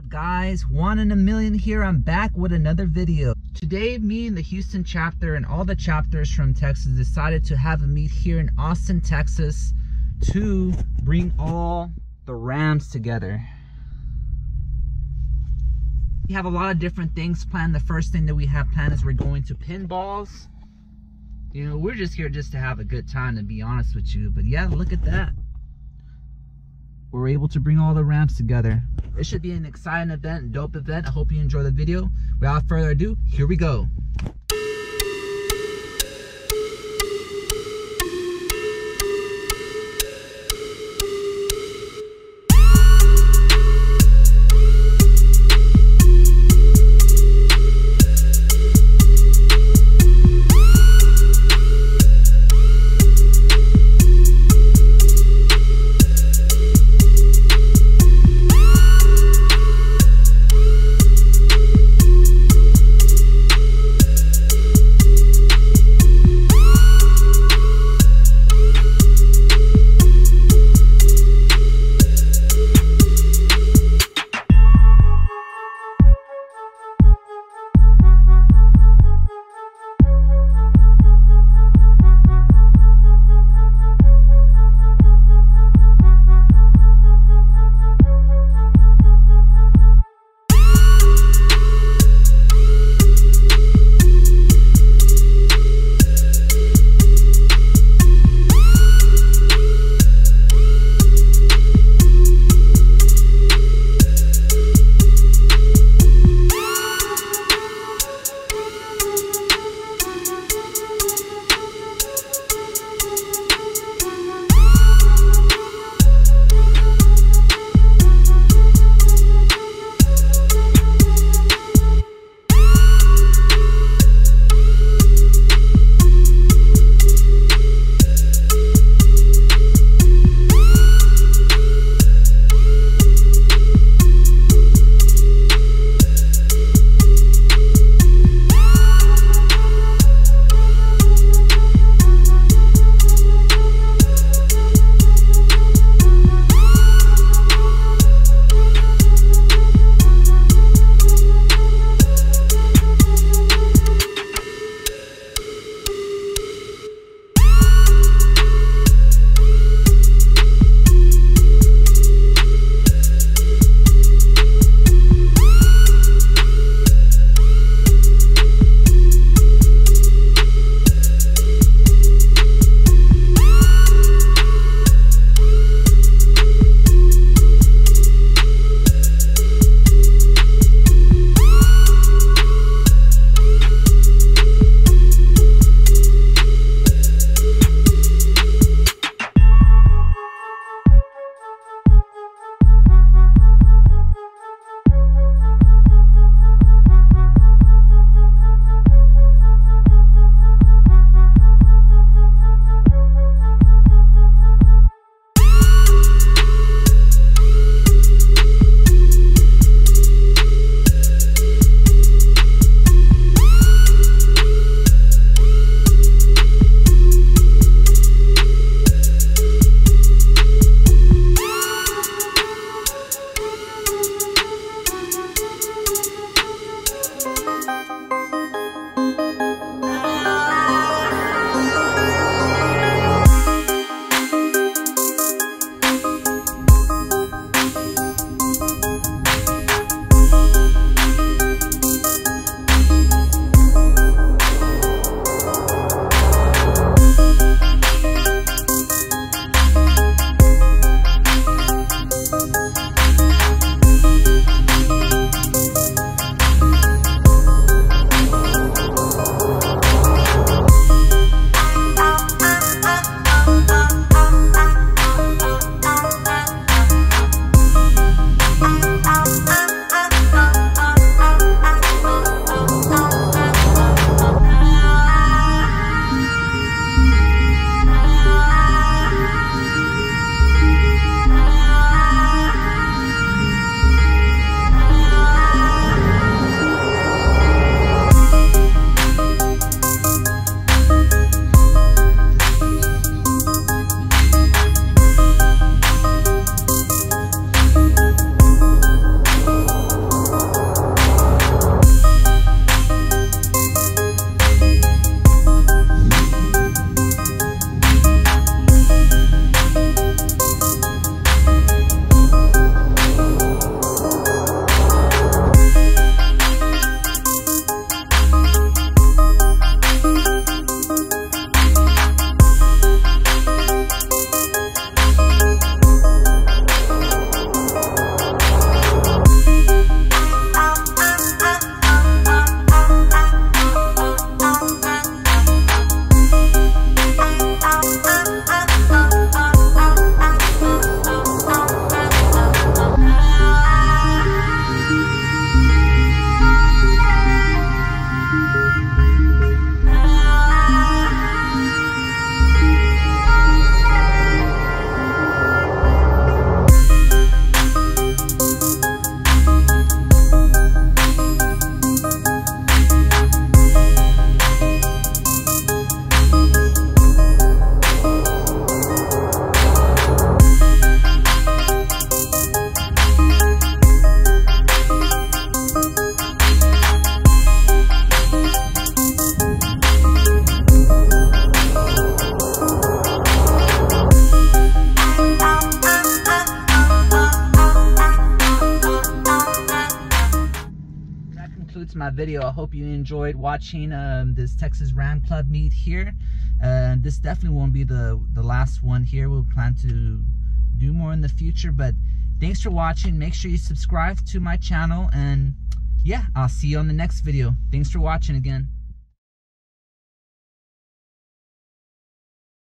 up guys? Juan in a million here. I'm back with another video. Today me and the houston chapter and all the chapters from texas decided to have a meet here in austin texas to bring all the rams together. We have a lot of different things planned. The first thing that we have planned is we're going to Pinballz. You know we're just here just to have a good time to be honest with you. But yeah look at that we're able to bring all the ramps together. It should be an exciting event, dope event. I hope you enjoy the video. Without further ado, here we go. My video. I hope you enjoyed watching um, this Texas Ram Club meet here. Uh, this definitely won't be the, the last one here. We'll plan to do more in the future. But thanks for watching. Make sure you subscribe to my channel. And yeah, I'll see you on the next video. Thanks for watching again.